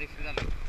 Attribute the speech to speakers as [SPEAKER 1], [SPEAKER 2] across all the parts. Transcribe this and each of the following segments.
[SPEAKER 1] Alex wieder mit.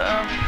[SPEAKER 2] um,